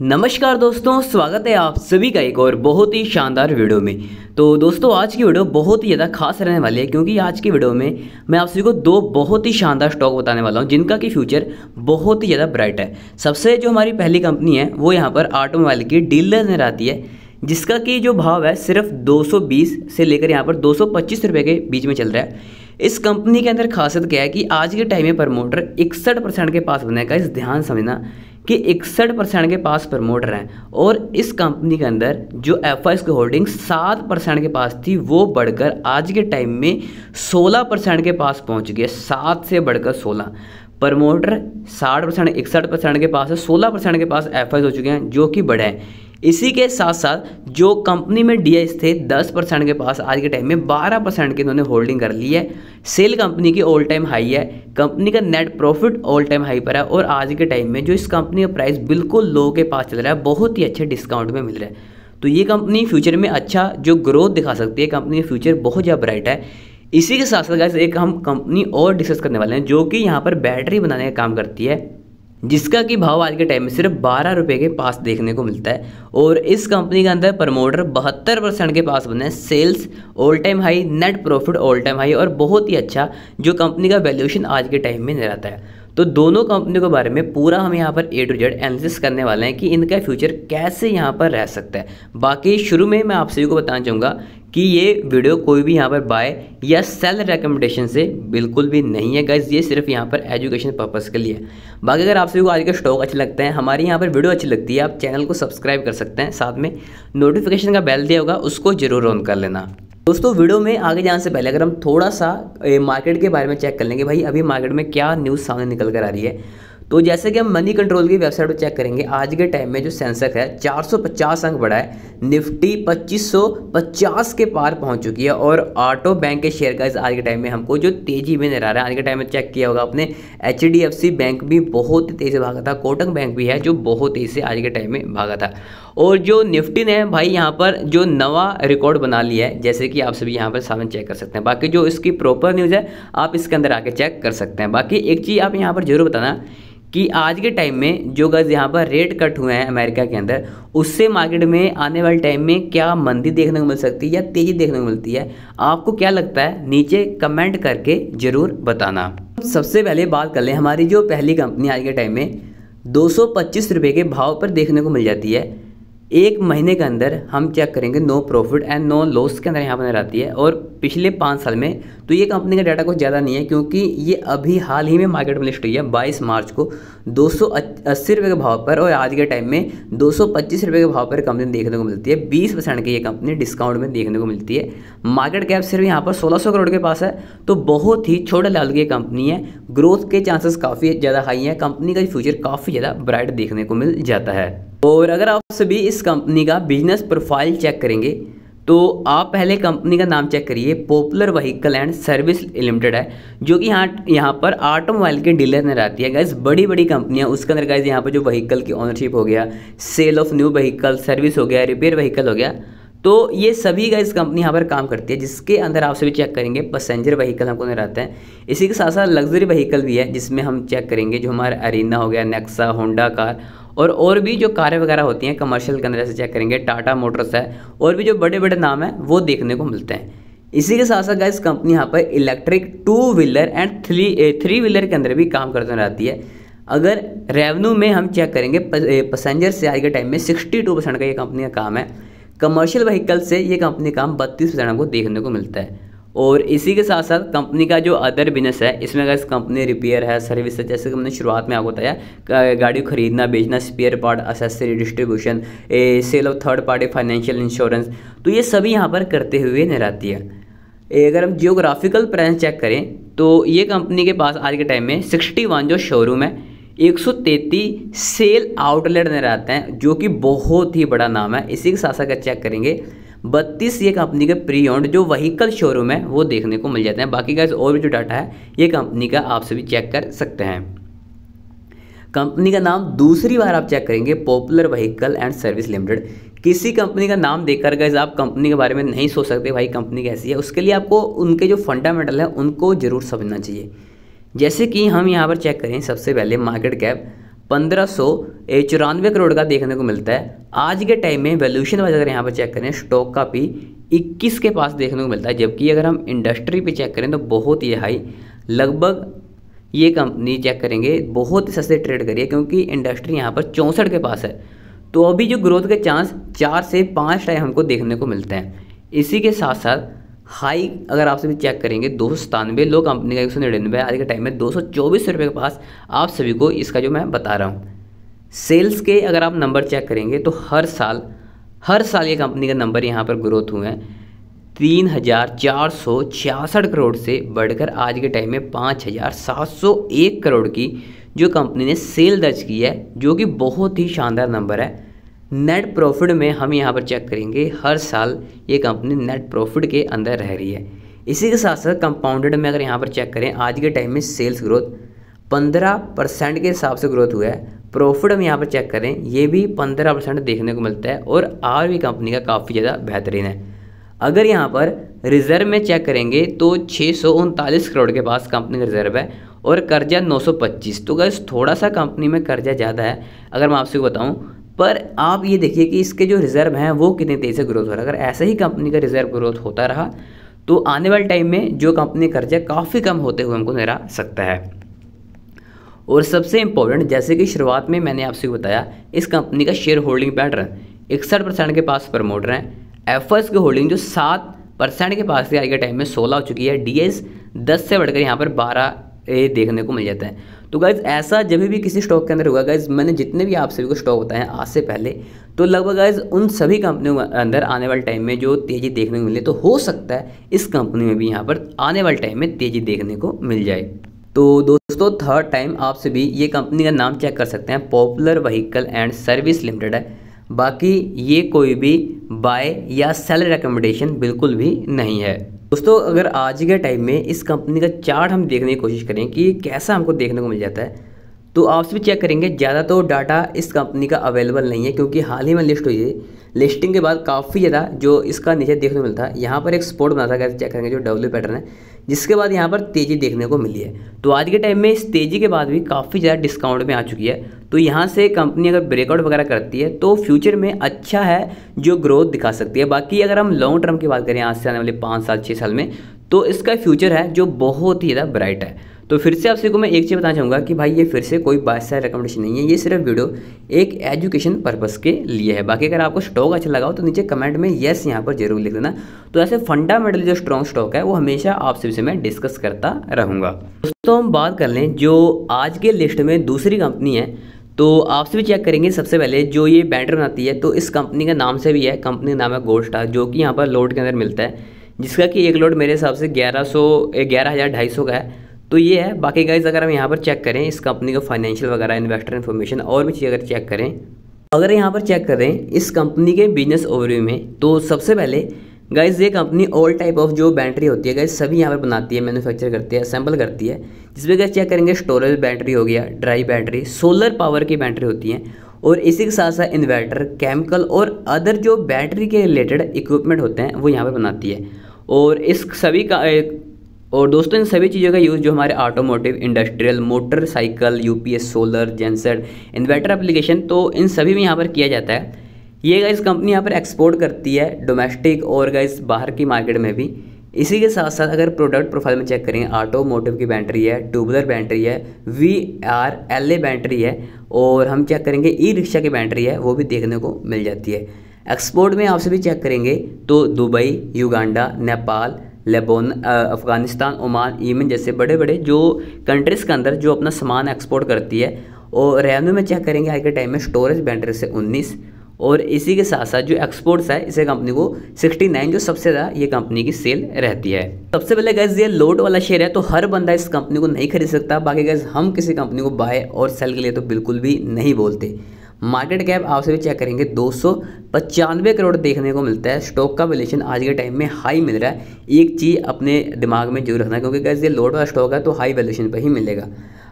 नमस्कार दोस्तों, स्वागत है आप सभी का एक और बहुत ही शानदार वीडियो में। तो दोस्तों, आज की वीडियो बहुत ही ज़्यादा खास रहने वाली है, क्योंकि आज की वीडियो में मैं आप सभी को दो बहुत ही शानदार स्टॉक बताने वाला हूँ, जिनका कि फ्यूचर बहुत ही ज़्यादा ब्राइट है। सबसे जो हमारी पहली कंपनी है, वो यहाँ पर ऑटोमोबाइल की डीलर नज़र आती है, जिसका कि जो भाव है सिर्फ़ 220 से लेकर यहाँ पर दो रुपए के बीच में चल रहा है। इस कंपनी के अंदर खासियत क्या है कि आज के टाइम में प्रमोटर इकसठ परसेंट के पास बनने का इस ध्यान समझना कि इकसठ परसेंट के पास प्रमोटर हैं और इस कंपनी के अंदर जो एफ़ आई की होल्डिंग सात परसेंट के पास थी, वो बढ़कर आज के टाइम में सोलह परसेंट के पास पहुँच गई सात से बढ़कर सोलह। प्रमोटर साठ परसेंट, इकसठ परसेंट के पास है, सोलह परसेंट के पास एफ़ हो चुके हैं, जो कि बढ़े हैं। इसी के साथ साथ जो कंपनी में डी थे 10 परसेंट के पास आज के टाइम में 12 परसेंट की इन्होंने होल्डिंग कर ली है। सेल कंपनी की ऑल टाइम हाई है। कंपनी का net profit all time high पर है और आज के टाइम में जो इस कंपनी का प्राइस बिल्कुल लो के पास चल रहा है, बहुत ही अच्छे डिस्काउंट में मिल रहा है। तो ये कंपनी फ्यूचर में अच्छा जो ग्रोथ दिखा सकती है कंपनी का फ्यूचर बहुत ज़्यादा ब्राइट है। इसी के साथ साथ एक हम कंपनी और डिस्कस करने वाले हैं, जो कि यहाँ पर बैटरी बनाने का काम करती है। जिसका कि भाव आज के टाइम में सिर्फ़ बारह रुपये के पास देखने को मिलता है और इस कंपनी के अंदर प्रमोटर बहत्तर परसेंट के पास बने sales all time high net profit all time high और बहुत ही अच्छा जो कंपनी का वैल्यूएशन आज के टाइम में नहीं रहता है। तो दोनों कंपनियों के बारे में पूरा हम यहाँ पर ए टू जेड एनालिसिस करने वाले हैं कि इनका फ्यूचर कैसे यहाँ पर रह सकता है। बाकी शुरू में मैं आप सभी को बताना चाहूँगा कि ये वीडियो कोई भी यहाँ पर बाय या सेल रिकमेंडेशन से बिल्कुल भी नहीं है। गाइज़ ये सिर्फ़ यहाँ पर एजुकेशन पर्पज़ के लिए। बाकी अगर आप सभी को आज का स्टॉक अच्छे लगते हैं, हमारी यहाँ पर वीडियो अच्छी लगती है, आप चैनल को सब्सक्राइब कर सकते हैं। साथ में नोटिफिकेशन का बेल दिया होगा, उसको ज़रूर ऑन कर लेना। दोस्तों, वीडियो में आगे जाने से पहले अगर हम थोड़ा सा मार्केट के बारे में चेक कर लेंगे, भाई, अभी मार्केट में क्या न्यूज़ सामने निकल कर आ रही है। तो जैसे कि हम मनी कंट्रोल की वेबसाइट पर चेक करेंगे, आज के टाइम में जो सेंसक है 450 अंक बढ़ा है। निफ्टी 2550 के पार पहुँच चुकी है और ऑटो बैंक के शेयर का आज के टाइम में हमको जो तेज़ी में नज़र आ रहा है, आज के टाइम में चेक किया होगा आपने एच बैंक भी बहुत तेज़ी से भागा था कोटक बैंक भी है, जो बहुत तेज़ी से आज के टाइम में भागा था। और जो निफ्टी ने भाई, यहाँ पर जो नवा रिकॉर्ड बना लिया है, जैसे कि आप सभी यहाँ पर सामने चेक कर सकते हैं। बाकी जो इसकी प्रॉपर न्यूज़ है, आप इसके अंदर आके चेक कर सकते हैं। बाकी एक चीज़ आप यहाँ पर ज़रूर बताना कि आज के टाइम में जो गज यहाँ पर रेट कट हुए हैं अमेरिका के अंदर, उससे मार्केट में आने वाले टाइम में क्या मंदी देखने को मिल सकती है या तेज़ी देखने को मिलती है? आपको क्या लगता है? नीचे कमेंट करके ज़रूर बताना। सबसे पहले बात कर लें, हमारी जो पहली कंपनी आज के टाइम में, दो रुपए के भाव पर देखने को मिल जाती है। एक महीने के अंदर हम चेक करेंगे no profit and no loss के अंदर यहाँ पर आती है। और पिछले पाँच साल में तो ये कंपनी का डाटा कुछ ज़्यादा नहीं है क्योंकि ये अभी हाल ही में मार्केट में लिस्ट हुई है बाईस मार्च को। दो सौ के भाव पर और आज के टाइम में दो सौ के भाव पर कंपनी देखने को मिलती है। बीस परसेंट की ये कंपनी डिस्काउंट में देखने को मिलती है। मार्केट कैप सिर्फ़ यहाँ पर सोलह करोड़ के पास है। तो बहुत ही छोटे लेवल की कंपनी है। ग्रोथ के चांसेस काफ़ी ज़्यादा हाई हैं। कंपनी का फ्यूचर काफ़ी ज़्यादा ब्राइट देखने को मिल जाता है। और अगर आप सभी इस कंपनी का बिज़नेस प्रोफ़ाइल चेक करेंगे तो आप पहले कंपनी का नाम चेक करिए, popular vehicle and service limited है, जो कि यहाँ यहाँ पर ऑटोमोबाइल के डीलर में रहती है। गैस बड़ी बड़ी कंपनियाँ, उसके अंदर गैस यहाँ पर जो व्हीकल की ओनरशिप हो गया sale of new vehicle service हो गया रिपेयर व्हीकल हो गया तो ये सभी इस कंपनी यहाँ पर काम करती है, जिसके अंदर आप सभी चेक करेंगे पैसेंजर व्हीकल हमको नज़र आते हैं। इसी के साथ साथ लग्जरी व्हीकल भी है, जिसमें हम चेक करेंगे, जो हमारा अरीना हो गया नेक्सा होंडा कार और और भी जो कारें वगैरह होती हैं कमर्शियल के अंदर, जैसे चेक करेंगे टाटा मोटर्स है, और भी जो बड़े बड़े नाम हैं, वो देखने को मिलते हैं। इसी के साथ साथ गाइस कंपनी यहाँ पर electric two wheeler and three three wheeler के अंदर भी काम करते रहती है। अगर रेवेन्यू में हम चेक करेंगे पैसेंजर से आज के टाइम में सिक्सटी टू परसेंट का ये कंपनी का काम है। कमर्शियल व्हीकल से ये कंपनी काम बत्तीस परसेंट हमको देखने को मिलता है। और इसी के साथ साथ कंपनी का जो अदर बिज़नेस है, इसमें अगर कंपनी रिपेयर है सर्विस है, जैसे कि हमने शुरुआत में आपको बताया गाड़ी खरीदना, बेचना spare part accessory distribution sale of third party financial insurance तो ये सभी यहाँ पर करते हुए नज़र आती है अगर हम जियोग्राफिकल प्रेजेंस चेक करें तो ये कंपनी के पास आज के टाइम में सिक्सटी वन जो शोरूम है, एक सौ सेल आउटलेट नज़र आते हैं, जो कि बहुत ही बड़ा नाम है। इसी के साथ साथ अगर चेक करेंगे बत्तीस ये कंपनी के प्री ओन्ड जो वहीकल शोरूम है, वो देखने को मिल जाते हैं। बाकी का और भी जो डाटा है, ये कंपनी का आप सभी चेक कर सकते हैं। कंपनी का नाम दूसरी बार आप चेक करेंगे popular vehicle and service limited किसी कंपनी का नाम देखकर गए आप कंपनी के बारे में नहीं सोच सकते, भाई कंपनी कैसी है। उसके लिए आपको उनके जो फंडामेंटल है, उनको ज़रूर समझना चाहिए। जैसे कि हम यहाँ पर चेक करें, सबसे पहले मार्केट कैप पंद्रह सौ चौरानवे करोड़ का देखने को मिलता है। आज के टाइम में वैल्यूशन वाइज अगर यहाँ पर चेक करें स्टॉक का भी इक्कीस के पास देखने को मिलता है। जबकि अगर हम इंडस्ट्री पे चेक करें तो बहुत ही हाई लगभग ये कंपनी चेक करेंगे, बहुत ही सस्ते ट्रेड करिए, क्योंकि इंडस्ट्री यहाँ पर चौंसठ के पास है। तो अभी जो ग्रोथ के चांस चार से पाँच टाइम हमको देखने को मिलते हैं। इसी के साथ साथ हाई अगर आप सभी चेक करेंगे, दो सौ सतानवे लो कंपनी का एक सौ निन्यानवे, आज के टाइम में दो सौ चौबीस रुपये के पास आप सभी को इसका जो मैं बता रहा हूँ। सेल्स के अगर आप नंबर चेक करेंगे तो हर साल हर साल ये कंपनी का नंबर यहाँ पर ग्रोथ हुए हैं। तीन हज़ार चार सौ छियासठ करोड़ से बढ़कर आज के टाइम में पाँच हज़ार सात सौ एक करोड़ की जो कंपनी ने सेल दर्ज की है, जो कि बहुत ही शानदार नंबर है। नेट प्रॉफिट में हम यहाँ पर चेक करेंगे, हर साल ये कंपनी नेट प्रॉफिट के अंदर रह रही है। इसी के साथ साथ कंपाउंडेड में अगर यहाँ पर चेक करें, आज के टाइम में सेल्स ग्रोथ पंद्रह परसेंट के हिसाब से ग्रोथ हुआ है। प्रॉफिट हम यहाँ पर चेक करें, ये भी पंद्रह परसेंट देखने को मिलता है और आर भी कंपनी का काफ़ी ज़्यादा बेहतरीन है। अगर यहाँ पर रिज़र्व में चेक करेंगे तो छः सौ उनतालीस करोड़ के पास कंपनी का रिज़र्व है और कर्जा 925 तो गैस थोड़ा सा कंपनी में कर्जा ज़्यादा है। अगर मैं आपसे बताऊँ पर आप ये देखिए कि इसके जो रिज़र्व हैं, वो कितनी तेज़ी से ग्रोथ हो रहा है। अगर ऐसे ही कंपनी का रिज़र्व ग्रोथ होता रहा तो आने वाले टाइम में जो कंपनी कर्जा काफ़ी कम होते हुए हमको नज़र आ सकता है। और सबसे इम्पोर्टेंट जैसे कि शुरुआत में मैंने आपसे बताया, इस कंपनी का शेयर होल्डिंग पैटर्न इकसठ परसेंट के पास प्रमोटर हैं। एफ़ की होल्डिंग जो सात परसेंट के पास से आज के टाइम में सोलह हो चुकी है। डी दस से बढ़कर यहाँ पर बारह देखने को मिल जाता है। तो गाइज़ ऐसा जब भी किसी स्टॉक के अंदर हुआ गाइज़ मैंने जितने भी आप सभी को स्टॉक बताए हैं आज से पहले तो लगभग गाइज़ उन सभी कंपनियों के अंदर आने वाले टाइम में जो तेज़ी देखने को मिले तो हो सकता है इस कंपनी में भी यहाँ पर आने वाले टाइम में तेज़ी देखने को मिल जाए। तो दोस्तों थर्ड टाइम आप सभी ये कंपनी का नाम चेक कर सकते हैं popular vehicle and service limited है। बाकी ये कोई भी बाय या सेल रिकमेंडेशन बिल्कुल भी नहीं है। दोस्तों, अगर आज के टाइम में इस कंपनी का चार्ट हम देखने की कोशिश करें कि कैसा हमको देखने को मिल जाता है तो आपसे भी चेक करेंगे, ज़्यादा तो डाटा इस कंपनी का अवेलेबल नहीं है, क्योंकि हाल ही में लिस्ट हुई है। लिस्टिंग के बाद काफ़ी ज़्यादा जो इसका नीचे देखने को मिलता है यहाँ पर एक स्पोर्ट बना था अगर चेक करेंगे जो डब्ल्यू पैटर्न है। जिसके बाद यहाँ पर तेज़ी देखने को मिली है। तो आज के टाइम में इस तेज़ी के बाद भी काफ़ी ज़्यादा डिस्काउंट में आ चुकी है। तो यहाँ से कंपनी अगर ब्रेकआउट वगैरह करती है तो फ्यूचर में अच्छा है जो ग्रोथ दिखा सकती है। बाकी अगर हम लॉन्ग टर्म की बात करें, आज से आने वाले पाँच साल छः साल में तो इसका फ्यूचर है जो बहुत ही ज़्यादा ब्राइट है। तो फिर से आपसे को मैं एक चीज़ बताना चाहूँगा कि भाई ये फिर से कोई बादशाह रिकमेंडेशन नहीं है, ये सिर्फ़ वीडियो एक एजुकेशन पर्पज़ के लिए है। बाकी अगर आपको स्टॉक अच्छा लगा हो तो नीचे कमेंट में येस यहाँ पर ज़रूर लिख देना। तो ऐसे फंडामेंटल जो स्ट्रॉन्ग स्टॉक है, वो हमेशा आपसे से मैं डिस्कस करता रहूँगा। दोस्तों, हम बात कर लें जो आज के लिस्ट में दूसरी कंपनी है तो आपसे भी चेक करेंगे सबसे पहले जो ये बैटरी बनाती है तो इस कंपनी का नाम से भी है। कंपनी का नाम है गोल्ड स्टार जो कि यहाँ पर लोड के अंदर मिलता है, जिसका कि एक लोड मेरे हिसाब से ग्यारह सौ, ग्यारह हज़ार ढाई सौ का है। तो ये है। बाकी गाइज़ अगर हम यहाँ पर चेक करें, इस कंपनी का फाइनेंशियल वगैरह इन्वेस्टर इन्फॉर्मेशन और भी चीज़ अगर चेक करें, अगर यहाँ पर चेक करें, इस कंपनी के बिज़नेस ओवरव्यू में तो सबसे पहले गाइज़ ये कंपनी ऑल टाइप ऑफ़ जो बैटरी होती है गाइज़ सभी यहाँ पर बनाती है मैन्युफैक्चर करती है असेंबल करती है। जिसमें गाइज़ चेक करेंगे स्टोरेज बैटरी हो गया ड्राई बैटरी सोलर पावर की बैटरी होती है, और इसी के साथ साथ इन्वर्टर केमिकल और अदर जो बैटरी के रिलेटेड इक्विपमेंट होते हैं, वो यहाँ पर बनाती है। और इस सभी का और दोस्तों, इन सभी चीज़ों का यूज़ जो हमारे automotive industrial motorcycle UPS solar genset inverter application तो इन सभी में यहाँ पर किया जाता है। ये गाइस कंपनी यहाँ पर एक्सपोर्ट करती है डोमेस्टिक और गाइस बाहर की मार्केट में भी। इसी के साथ साथ अगर प्रोडक्ट प्रोफ़ाइल में चेक करें ऑटोमोटिव की बैटरी है ट्यूबलर बैटरी है V R L A battery है, और हम चेक करेंगे ई रिक्शा की बैटरी है, वो भी देखने को मिल जाती है। एक्सपोर्ट में आपसे भी चेक करेंगे तो Dubai Uganda Nepal Lebanon Afghanistan, Oman Yemen जैसे बड़े बड़े जो कंट्रीज़ के अंदर जो अपना सामान एक्सपोर्ट करती है। और रेवेन्यू में चेक करेंगे आज के टाइम में स्टोरेज बैंटर से 19 और इसी के साथ साथ जो एक्सपोर्ट्स है, इसे कंपनी को 69 जो सबसे ज़्यादा ये कंपनी की सेल रहती है। सबसे पहले गैस ये लोड वाला शेयर है तो हर बंदा इस कंपनी को नहीं खरीद सकता। बाकी गैस हम किसी कंपनी को बाय और सेल के लिए तो बिल्कुल भी नहीं बोलते। मार्केट कैप आपसे भी चेक करेंगे। दो करोड़ देखने को मिलता है। स्टॉक का वैल्यूशन आज के टाइम में हाई मिल रहा है। एक चीज़ अपने दिमाग में ज़रूर रखना, क्योंकि ये लोड वाला स्टॉक है तो हाई वैल्यूशन पर ही मिलेगा।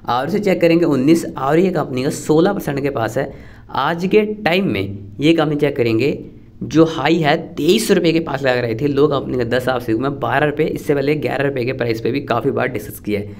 और से चेक करेंगे 19 और ये कंपनी का 16 परसेंट के पास है। आज के टाइम में ये कंपनी चेक करेंगे, जो हाई है, तेईस रुपये के पास लग रही थी। लोग कंपनी का दस आप में बारह रुपये इससे पहले ग्यारह रुपये के प्राइस पे भी काफ़ी बार डिस्कस किया है।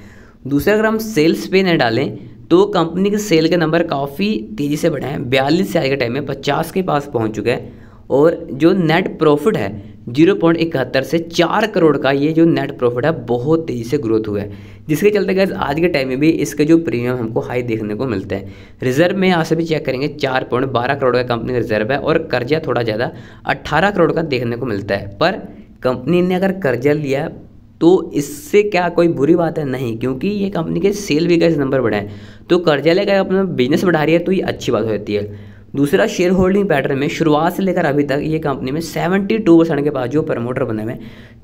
दूसरा अगर हम सेल्स पे न डालें तो कंपनी के सेल के नंबर काफ़ी तेज़ी से बढ़े हैं। बयालीस से आज के टाइम में पचास के पास पहुँच चुके हैं और जो नेट प्रॉफिट है ज़ीरो पॉइंट इकहत्तर से चार करोड़ का ये जो नेट प्रॉफिट है, बहुत तेज़ी से ग्रोथ हुआ है। जिसके चलते गैस आज के टाइम में भी इसके जो प्रीमियम हमको हाई देखने को मिलते हैं। रिज़र्व में यहाँ से भी चेक करेंगे, चार पॉइंट बारह करोड़ का कंपनी का रिज़र्व है और कर्जा थोड़ा ज़्यादा अट्ठारह करोड़ का देखने को मिलता है। पर कंपनी ने अगर कर्जा लिया तो इससे क्या कोई बुरी बात है? नहीं, क्योंकि ये कंपनी के सेल भी का नंबर बढ़ाए तो कर्जा लेकर अपना बिज़नेस बढ़ा रही है तो ये अच्छी बात हो जाती है। दूसरा शेयर होल्डिंग पैटर्न में शुरुआत से लेकर अभी तक ये कंपनी में 72 परसेंट के पास जो प्रमोटर बने हुए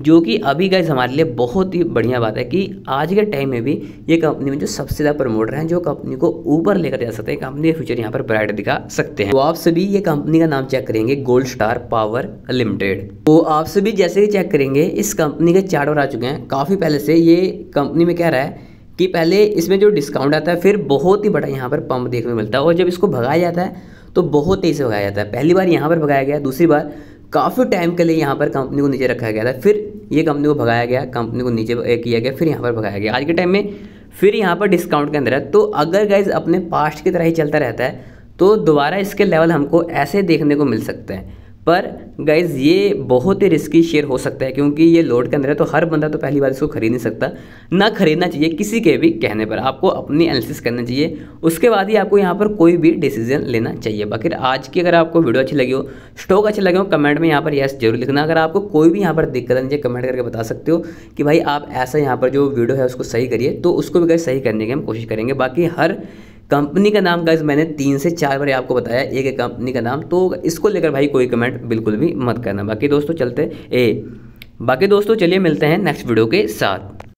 जो कि अभी गैस हमारे लिए बहुत ही बढ़िया बात है कि आज के टाइम में भी ये कंपनी में जो सबसे ज़्यादा प्रमोटर हैं, जो कंपनी को ऊपर लेकर जा सकते हैं कंपनी का फ्यूचर यहाँ पर ब्राइट दिखा सकते हैं। तो आप सभी ये कंपनी का नाम चेक करेंगे गोल्ड स्टार पावर लिमिटेड तो आप सभी जैसे ही चेक करेंगे, इस कंपनी के चार्टर आ चुके हैं। काफ़ी पहले से ये कंपनी में कह रहा है कि पहले इसमें जो डिस्काउंट आता है, फिर बहुत ही बड़ा यहाँ पर पंप देखने को मिलता है और जब इसको भगाया जाता है तो बहुत तेज़ से भगाया जाता है। पहली बार यहाँ पर भगाया गया, दूसरी बार काफ़ी टाइम के लिए यहाँ पर कंपनी को नीचे रखा गया था। फिर ये कंपनी को भगाया गया, कंपनी को नीचे किया गया, फिर यहाँ पर भगाया गया। आज के टाइम में फिर यहाँ पर डिस्काउंट के अंदर है। तो अगर गाइज़ अपने पास्ट की तरह ही चलता रहता है तो दोबारा इसके लेवल हमको ऐसे देखने को मिल सकते हैं। पर गाइज़ ये बहुत ही रिस्की शेयर हो सकता है, क्योंकि ये लोड के अंदर है तो हर बंदा तो पहली बार इसको खरीद नहीं सकता। ना खरीदना चाहिए किसी के भी कहने पर, आपको अपनी एनालिसिस करना चाहिए। उसके बाद ही आपको यहाँ पर कोई भी डिसीज़न लेना चाहिए। बाकी आज की अगर आपको वीडियो अच्छी लगी हो स्टॉक अच्छे लगे हो कमेंट में यहाँ पर येस ज़रूर लिखना। अगर आपको कोई भी यहाँ पर दिक्कत है मुझे कमेंट करके बता सकते हो कि भाई आप ऐसा यहाँ पर जो वीडियो है उसको सही करिए तो उसको भी सही करने की हम कोशिश करेंगे। बाकी हर कंपनी का नाम गाइज़ मैंने तीन से चार बार आपको बताया, एक एक कंपनी का नाम तो इसको लेकर भाई कोई कमेंट बिल्कुल भी मत करना। बाकी दोस्तों चलते, ए, बाकी दोस्तों चलिए मिलते हैं नेक्स्ट वीडियो के साथ।